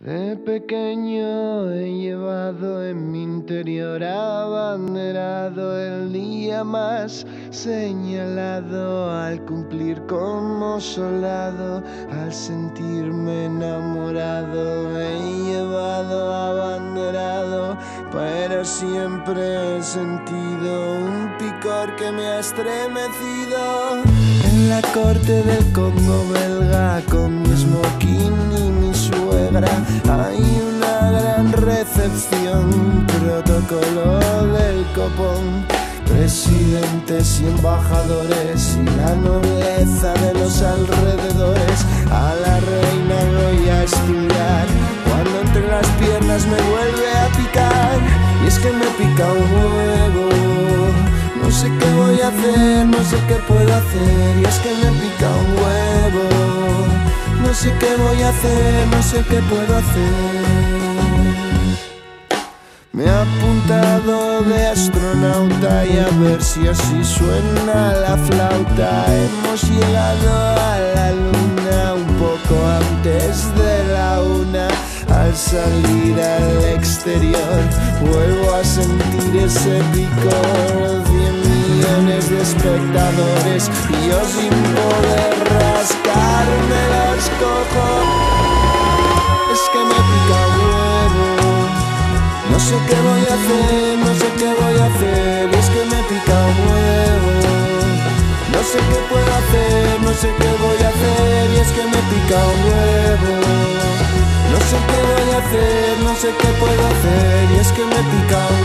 De pequeño he llevado en mi interior abanderado el día más señalado al cumplir como soldado, al sentirme enamorado. He llevado abanderado, pero siempre he sentido un picor que me ha estremecido. En la corte del Congo belga con mi smoking gran recepción, protocolo del copón, presidentes y embajadores y la nobleza de los alrededores. A la reina voy a estudiar, cuando entre las piernas me vuelve a picar, y es que me pica un huevo. No sé qué voy a hacer, no sé qué puedo hacer, y es que me pica un huevo. No sé qué voy a hacer, no sé qué puedo hacer. Me he apuntado de astronauta y a ver si así suena la flauta. Hemos llegado a la luna un poco antes de la una. Al salir al exterior vuelvo a sentir ese picor. Cien millones de espectadores y yo sin poder No sé qué voy a hacer, no sé qué voy a hacer, y es que me pica un huevo. No sé qué puedo hacer, no sé qué voy a hacer, y es que me pica un huevo. No sé qué voy a hacer, no sé qué puedo hacer, y es que me pica un huevo.